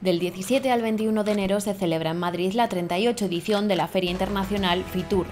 Del 17 al 21 de enero se celebra en Madrid la 38 edición de la Feria Internacional FITUR.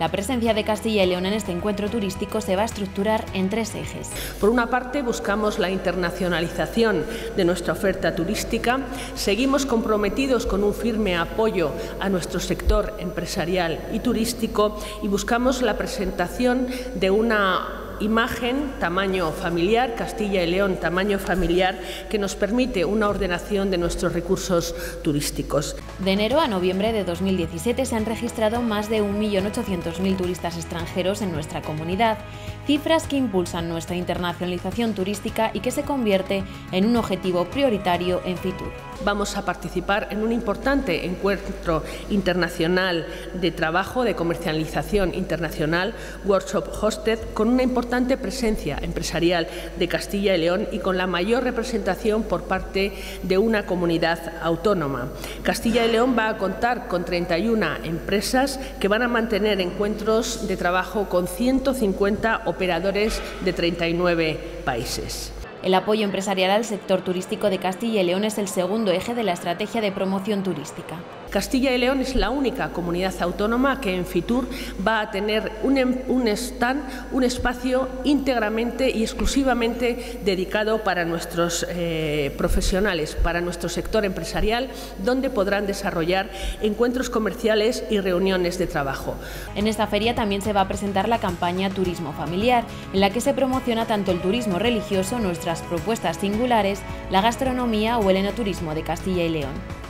La presencia de Castilla y León en este encuentro turístico se va a estructurar en tres ejes. Por una parte, buscamos la internacionalización de nuestra oferta turística. Seguimos comprometidos con un firme apoyo a nuestro sector empresarial y turístico y buscamos la presentación de una imagen, tamaño familiar, Castilla y León, tamaño familiar, que nos permite una ordenación de nuestros recursos turísticos. De enero a noviembre de 2017 se han registrado más de 1.800.000 turistas extranjeros en nuestra comunidad, cifras que impulsan nuestra internacionalización turística y que se convierte en un objetivo prioritario en FITUR. Vamos a participar en un importante encuentro internacional de trabajo, de comercialización internacional, Workshop Hosted, con una importante importante presencia empresarial de Castilla y León y con la mayor representación por parte de una comunidad autónoma. Castilla y León va a contar con 31 empresas que van a mantener encuentros de trabajo con 150 operadores de 39 países. El apoyo empresarial al sector turístico de Castilla y León es el segundo eje de la estrategia de promoción turística. Castilla y León es la única comunidad autónoma que en Fitur va a tener un, em, un stand, un espacio íntegramente y exclusivamente dedicado para nuestros eh, profesionales, para nuestro sector empresarial, donde podrán desarrollar encuentros comerciales y reuniones de trabajo. En esta feria también se va a presentar la campaña Turismo Familiar, en la que se promociona tanto el turismo religioso, propuestas singulares, la gastronomía o el enoturismo de Castilla y León.